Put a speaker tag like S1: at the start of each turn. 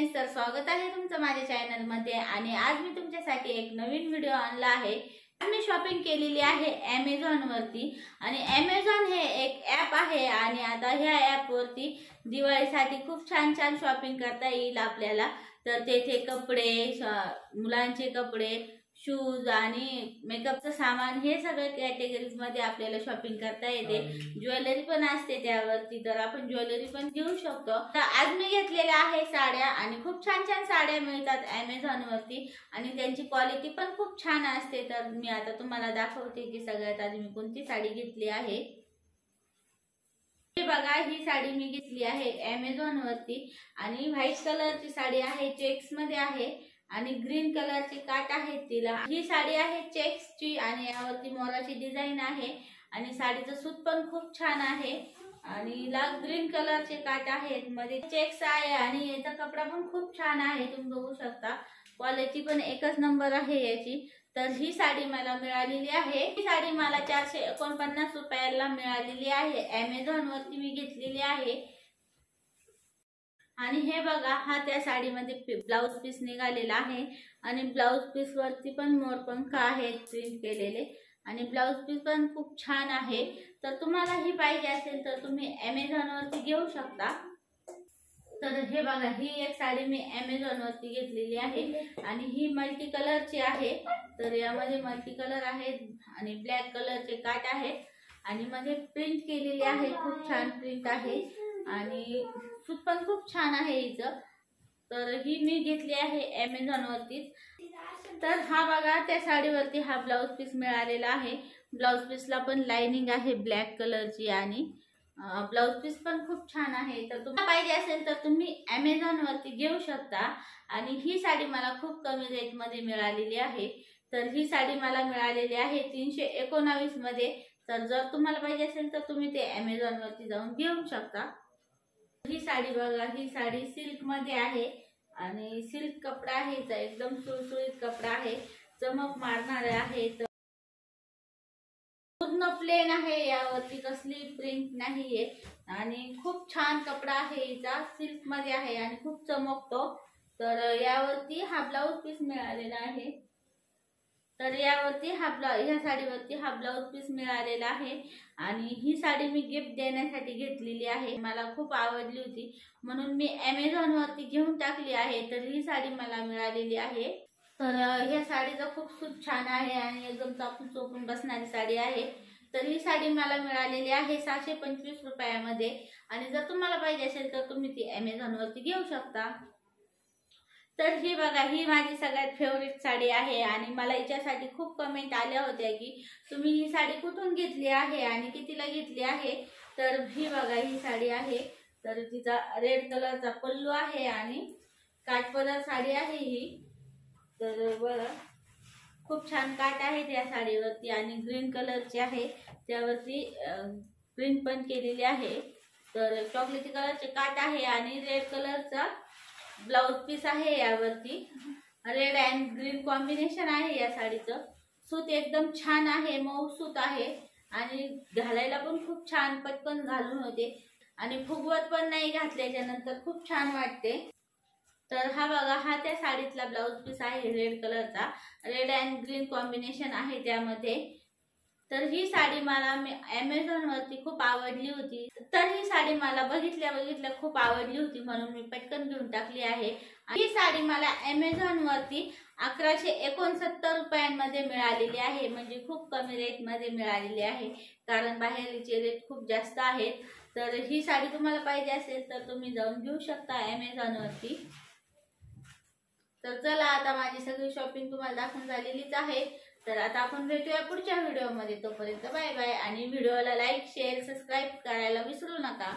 S1: Friends तर स्वागत आहे तुमचं माझ्या चॅनलमध्ये. आणि आज मी तुमच्यासाठी एक नवीन व्हिडिओ आणला आहे. मी शॉपिंग केलेली आहे ॲमेझॉन वरती आणि ॲमेझॉन हे एक ॲप आहे आणि आता ह्या ॲपवरती दिवाळीसाठी खूप छान छान शॉपिंग करता येईल आपल्याला. तर तेथे कपडे मुलांचे कपडे शूज आणि मेकअपचं सामान हे सगळे कॅटेगरीजमध्ये आपल्याला शॉपिंग करता येते. ज्वेलरी पण असते त्यावरती तर आपण ज्वेलरी पण घेऊ शकतो. तर आज मी घेतलेल्या आहे साड्या आणि खूप छान छान साड्या मिळतात अमेझॉन वरती आणि त्यांची क्वालिटी पण खूप छान असते. तर मी आता तुम्हाला दाखवते की सगळ्यात आधी मी कोणती साडी घेतली आहे. हे बघा ही साडी मी घेतली आहे अमेझॉन वरती आणि व्हाईट कलरची साडी आहे. चेक्समध्ये आहे. आणि ग्रीन कलरची काट आहे तिला. ही साडी आहे चेक्सची आणि यावरती मोराची डिझाईन आहे. आणि साडीचं सूत पण खूप छान आहे. आणि हिला ग्रीन कलरचे काट आहेत. मध्ये चेक्स आहे आणि याचा कपडा पण खूप छान आहे. तुम्ही बघू शकता. क्वालिटी पण एकच नंबर आहे याची. तर ही साडी मला मिळालेली आहे. ही साडी मला चारशे एकोणपन्नास रुपयाला मिळालेली आहे. अमेझॉन वरती मी घेतलेली आहे. आणि हे बघा हा त्या साडीमध्ये ब्लाऊज पीस निघालेला आहे. आणि ब्लाऊज पीस वरती पण मोरपंख आहेत प्रिंट केलेले. आणि ब्लाऊज पीस पण खूप छान आहे. तर तुम्हाला ही पाहिजे असेल तर तुम्ही अमेझॉनवरती घेऊ शकता. तर हे बघा ही एक साडी मी अमेझॉनवरती घेतलेली आहे. आणि ही मल्टी कलरची आहे. तर यामध्ये मल्टी कलर आहेत आणि ब्लॅक कलरचे काट आहेत आणि मध्ये प्रिंट केलेली आहे. खूप छान प्रिंट आहे. आणि सूत पण खूप छान आहे हिचं. तर ही मी घेतली आहे अमेझॉनवरतीच तर हा बघा त्या साडीवरती हा ब्लाऊज पीस मिळालेला आहे. ब्लाऊज पीसला पण लाइनिंग आहे ब्लॅक कलरची आणि ब्लाऊज पीस पण खूप छान आहे. तर तुम्हाला पाहिजे असेल तर तुम्ही अमेझॉनवरती घेऊ शकता. आणि ही साडी मला खूप कमी रेटमध्ये मिळालेली आहे. तर ही साडी मला मिळालेली आहे तीनशे एकोणावीसमध्ये तर जर तुम्हाला पाहिजे असेल तर तुम्ही ते अमेझॉनवरती जाऊन घेऊ शकता. ही साडी बघा ही साडी सिल्कमध्ये आहे. आणि सिल्क कपडा आहे हिचा एकदम सुळसुळीत कपडा आहे. चमक मारणार आहे तर पूर्ण प्लेन आहे यावरती कसली प्रिंट नाहीये. आणि खूप छान कपडा आहे हिचा सिल्कमध्ये आहे आणि खूप चमकतो. तर यावरती हा ब्लाऊज पीस मिळालेला आहे. तर यावरती हा ब्लाऊज ह्या साडीवरती हा ब्लाऊज पीस मिळालेला आहे. आणि ही साडी मी गिफ्ट देण्यासाठी घेतलेली आहे. मला खूप आवडली होती. म्हणून मी ॲमेझॉनवरती घेऊन टाकली आहे. तर ही साडी मला मिळालेली आहे. तर ह्या साडीचा खूप खूप छान आहे आणि एकदम चापून चोपून बसणारी साडी आहे. तर ही साडी मला मिळालेली आहे सहाशे पंचवीस रुपयामध्ये. आणि जर तुम्हाला पाहिजे असेल तर तुम्ही ती ॲमेझॉनवरती घेऊ शकता. तर ही बघा ही माझी सगळ्यात फेवरेट साडी आहे आणि मला हिच्यासाठी खूप कमेंट आल्या होत्या की तुम्ही ही साडी कुठून घेतली आहे आणि कितीला घेतली आहे? तर ही बघा ही साडी आहे. तर तिचा रेड कलरचा पल्लू आहे आणि काठपदर साडी आहे ही. तर बघा खूप छान काठ आहे त्या साडीवरती आणि ग्रीन कलरची आहे. त्यावरती प्रिंट पण केलेली आहे. तर चॉकलेटी कलरचे काट आहे आणि रेड कलरचा ब्लाऊज पीस आहे यावरती. रेड अँड ग्रीन कॉम्बिनेशन आहे या साडीचं. सूत एकदम छान आहे मऊ सूत आहे. आणि घालायला पण खूप छान पटकन घालून होते. आणि फुगवत पण नाही घातल्याच्या नंतर खूप छान वाटते. तर हा बघा हा त्या साडीतला ब्लाऊज पीस आहे रेड कलरचा. रेड अँड ग्रीन कॉम्बिनेशन आहे त्यामध्ये. तर ही साडी मला मी ॲमेझॉनवरती खूप आवडली होती. तर ही साडी मला बघितल्या बघितल्या खूप आवडली होती म्हणून मी पटकन घेऊन टाकली आहे. ही साडी मला अमेझॉन वरती अकराशे एकोणसत्तर रुपयांमध्ये मिळालेली आहे. म्हणजे खूप कमी रेटमध्ये मिळालेली आहे. कारण बाहेरचे रेट खूप जास्त आहेत. तर ही साडी तुम्हाला पाहिजे असेल तर तुम्ही जाऊन घेऊ शकता अमेझॉन वरती. तर चला आता माझी सगळी शॉपिंग तुम्हाला दाखवून झालेलीच आहे. तर आता आपण भेटूया पुढच्या व्हिडिओमध्ये. तोपर्यंत बाय बाय आणि व्हिडिओला लाईक शेअर सबस्क्राईब करायला विसरू नका.